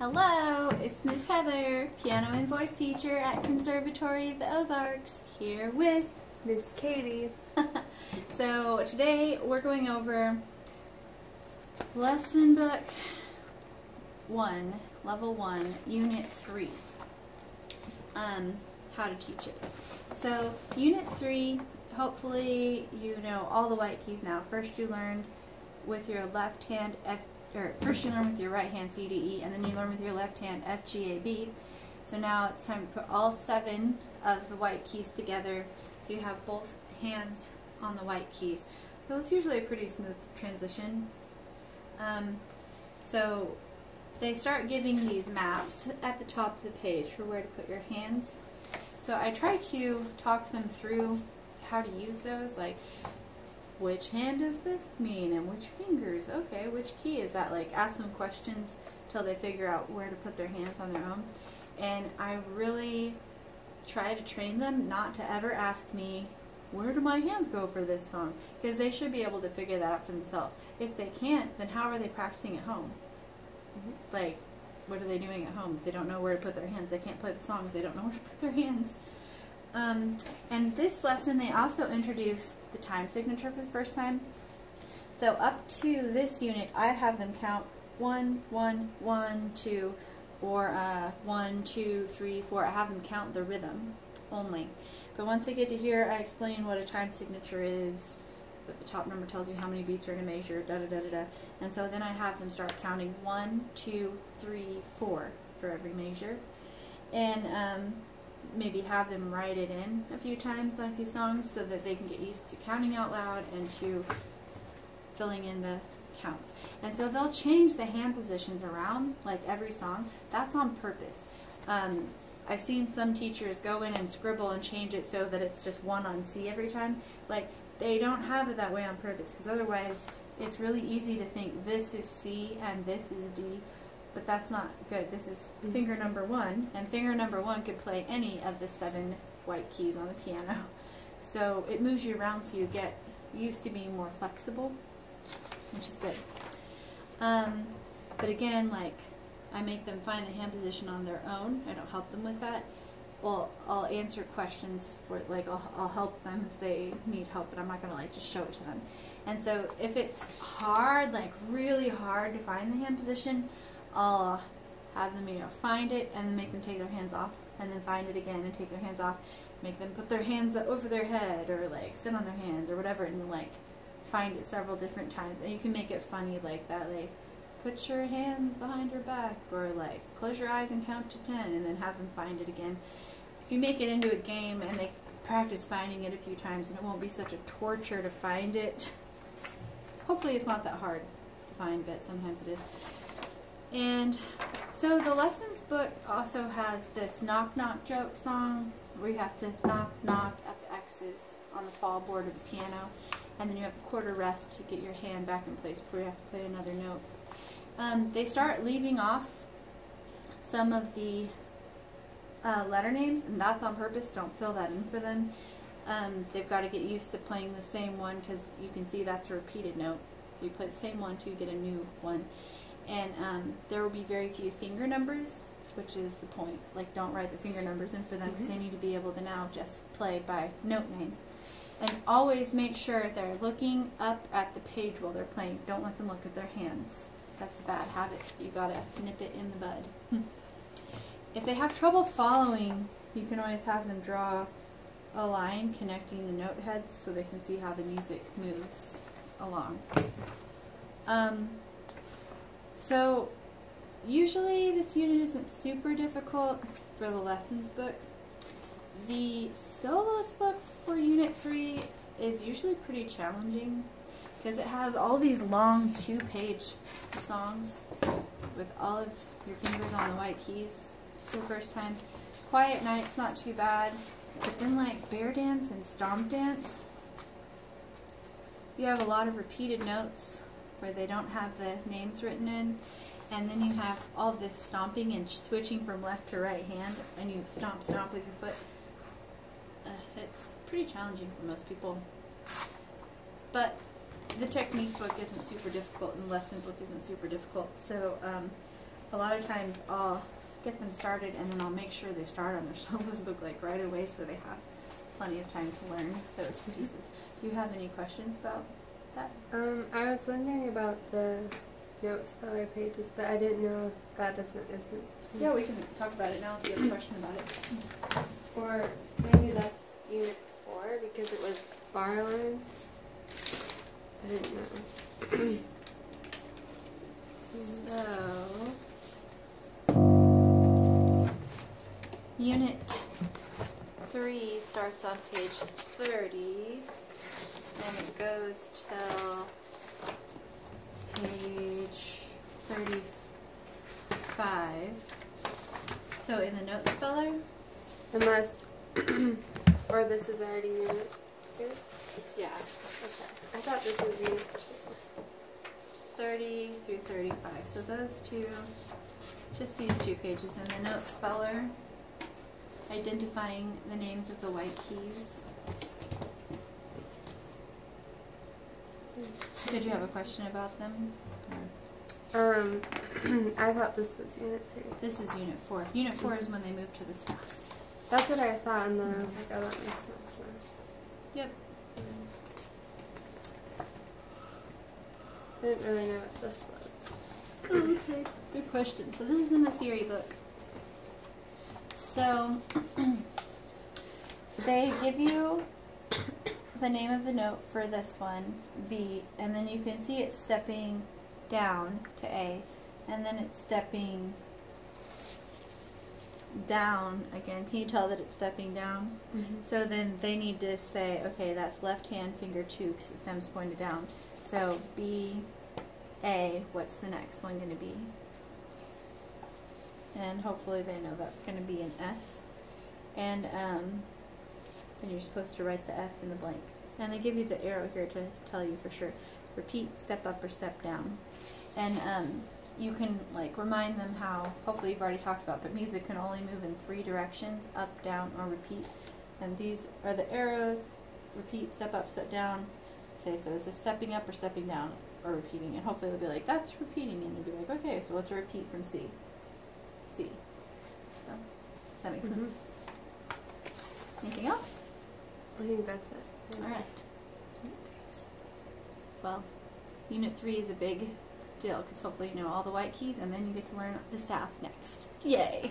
Hello, it's Miss Heather, piano and voice teacher at Conservatory of the Ozarks, here with Miss Katie. so today we're going over lesson book one, level one, unit three. Um, how to teach it. So unit three, hopefully you know all the white keys now. First you learned with your left hand F or first you learn with your right hand C, D, E, and then you learn with your left hand F, G, A, B. So now it's time to put all seven of the white keys together so you have both hands on the white keys. So it's usually a pretty smooth transition. Um, so they start giving these maps at the top of the page for where to put your hands. So I try to talk them through how to use those, like which hand does this mean and which fingers? Okay which key is that? Like ask them questions till they figure out where to put their hands on their own. And i really try to train them not to ever ask me where do my hands go for this song? Because they should be able to figure that out for themselves. If they can't then how are they practicing at home? Like what are they doing at home? If they don't know where to put their hands. They can't play the song if they don't know where to put their hands um, and this lesson, they also introduce the time signature for the first time. So up to this unit, I have them count one, one, one, two, or uh, one, two, three, four. I have them count the rhythm only. But once they get to here, I explain what a time signature is, that the top number tells you how many beats are in a measure, da da da da da. And so then I have them start counting one, two, three, four for every measure. And um, maybe have them write it in a few times on a few songs so that they can get used to counting out loud and to filling in the counts. And so they'll change the hand positions around like every song. That's on purpose. Um, I've seen some teachers go in and scribble and change it so that it's just one on C every time. Like they don't have it that way on purpose because otherwise it's really easy to think this is C and this is D but that's not good. This is mm-hmm. finger number one, and finger number one could play any of the seven white keys on the piano. So it moves you around so you get used to being more flexible, which is good. Um, but again, like, I make them find the hand position on their own. I don't help them with that. Well, I'll answer questions for, like, I'll, I'll help them if they need help, but I'm not going to, like, just show it to them. And so if it's hard, like, really hard to find the hand position, I'll have them, you know, find it and then make them take their hands off and then find it again and take their hands off. Make them put their hands over their head or like sit on their hands or whatever and then like find it several different times. And you can make it funny like that, like put your hands behind your back or like close your eyes and count to 10 and then have them find it again. If you make it into a game and they practice finding it a few times and it won't be such a torture to find it. Hopefully it's not that hard to find, but sometimes it is. And so the lessons book also has this knock knock joke song where you have to knock knock at the X's on the fall board of the piano. And then you have a quarter rest to get your hand back in place before you have to play another note. Um, they start leaving off some of the uh, letter names, and that's on purpose. Don't fill that in for them. Um, they've got to get used to playing the same one because you can see that's a repeated note. So you play the same one to get a new one and um, there will be very few finger numbers, which is the point. Like, don't write the finger numbers in for them because mm-hmm. they need to be able to now just play by note name. And always make sure they're looking up at the page while they're playing. Don't let them look at their hands. That's a bad habit. You gotta nip it in the bud. if they have trouble following, you can always have them draw a line connecting the note heads so they can see how the music moves along. Um, so usually this unit isn't super difficult for the lessons book. The solos book for unit 3 is usually pretty challenging because it has all these long two-page songs with all of your fingers on the white keys for the first time. Quiet Night's not too bad. But then like Bear Dance and Stomp Dance, you have a lot of repeated notes where they don't have the names written in. And then you have all this stomping and switching from left to right hand, and you stomp, stomp with your foot. Uh, it's pretty challenging for most people. But the technique book isn't super difficult, and the lesson book isn't super difficult. So um, a lot of times I'll get them started and then I'll make sure they start on their solos book like right away so they have plenty of time to learn those pieces. Do you have any questions about that? Um, I was wondering about the note speller pages, but I didn't know if that doesn't isn't. Yeah, we can talk about it now if you have a question about it. Or maybe that's unit four because it was bar lines. I didn't know. So, unit three starts on page 30 and it goes till page 35. So, in the note speller, Unless, or this is already unit two. yeah, Okay. I thought this was unit 30 through 35. So, those two, just these two pages. in the note speller, identifying the names of the white keys. Did you have a question about them? Um, I thought this was unit three. This is Unit 4. Unit 4 is when they move to the staff. That's what I thought, and then I was like, oh, that makes sense now. Yep. I didn't really know what this was. Okay, good question. So this is in the theory book. So they give you the name of the note for this one, B, and then you can see it stepping down to A, and then it's stepping down again. Can you tell that it's stepping down? So then they need to say, okay, that's left hand finger two because the stem's pointed down. So B, A, what's the next one going to be? And hopefully they know that's going to be an F. And um, then you're supposed to write the F in the blank. And they give you the arrow here to tell you for sure. Repeat, step up or step down. And um, you can like remind them how, hopefully you've already talked about, but music can only move in three directions, up, down, or repeat. And these are the arrows, repeat, step up, step down. Say, so is this stepping up or stepping down or repeating? And hopefully they'll be like, that's repeating. And you'll be like, okay, so what's a repeat from C? C. So, does that make Mhm. sense? Anything else? I think that's it. All right. Well, Unit 3 is a big deal because hopefully you know all the white keys and then you get to learn the staff next. Yay!